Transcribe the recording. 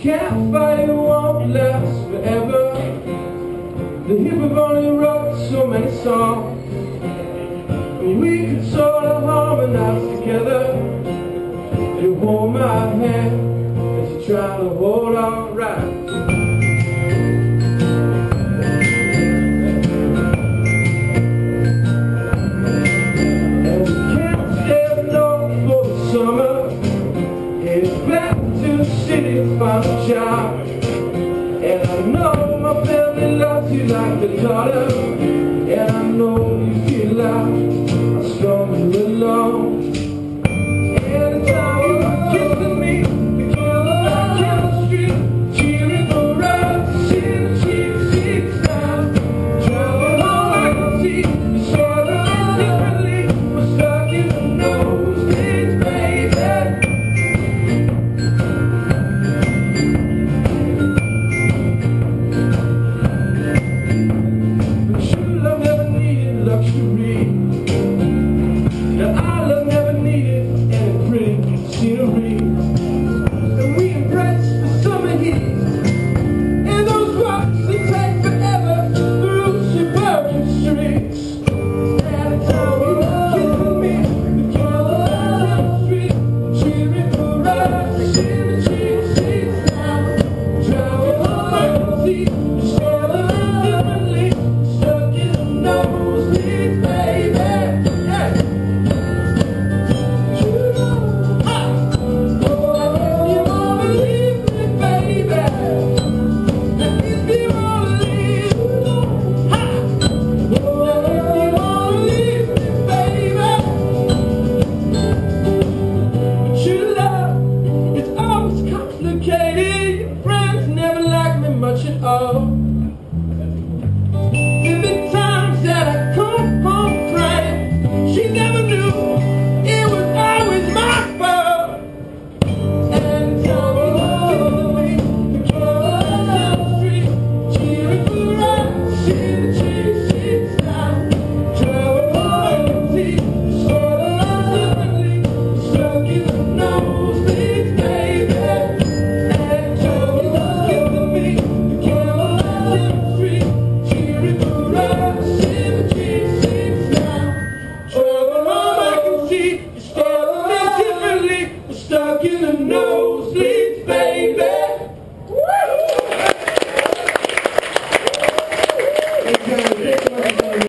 campfire won't last forever. The hip have only wrote so many songs. We could sort of harmonize together. You hold my hand As you try to hold on right my job And I know my family loves you like the daughter. And I know you Thank you.